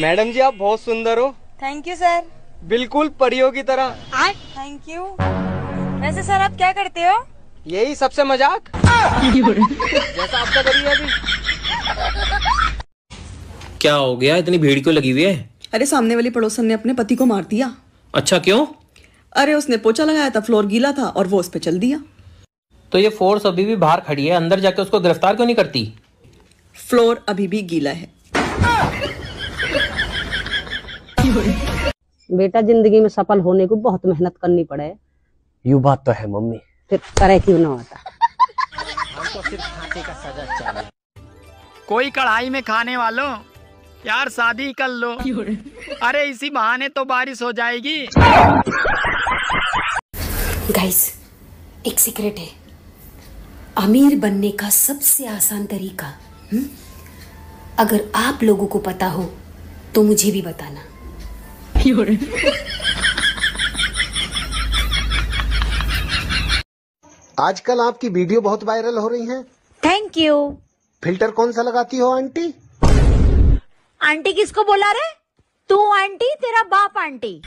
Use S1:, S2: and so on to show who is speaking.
S1: Madam जी आप बहुत सुंदर हो।
S2: थैंक यू सर
S1: बिल्कुल परियों की तरह।
S2: थैंक यू वैसे सर आप क्या करते हो?
S1: यही सबसे मज़ाक। जैसा आपका करिए अभी।
S3: क्या हो गया? इतनी भीड़ क्यों लगी हुई है?
S4: अरे सामने वाली पड़ोसन ने अपने पति को मार दिया।
S3: अच्छा क्यों?
S4: अरे उसने पोछा लगाया था फ्लोर गीला था और वो उस पर चल दिया।
S3: तो ये फोर्स अभी भी बाहर खड़ी है? अंदर जाके उसको गिरफ़्तार क्यों नहीं करती?
S4: फ्लोर अभी भी गीला है।
S5: बेटा ज़िंदगी में सफल होने को बहुत मेहनत करनी पड़े।
S1: यू बात तो है मम्मी।
S5: फिर करे क्यों ना होता
S6: कोई कढ़ाई में खाने वालों यार शादी कर लो। अरे इसी बहाने तो बारिश हो जाएगी।
S7: गाइस एक सीक्रेट है। अमीर बनने का सबसे आसान तरीका हुँ? अगर आप लोगों को पता हो तो मुझे भी बताना।
S8: आजकल आपकी वीडियो बहुत वायरल हो रही हैं।
S2: थैंक यू
S8: फ़िल्टर कौन सा लगाती हो आंटी?
S2: आंटी किसको बोला रे तू आंटी तेरा बाप आंटी।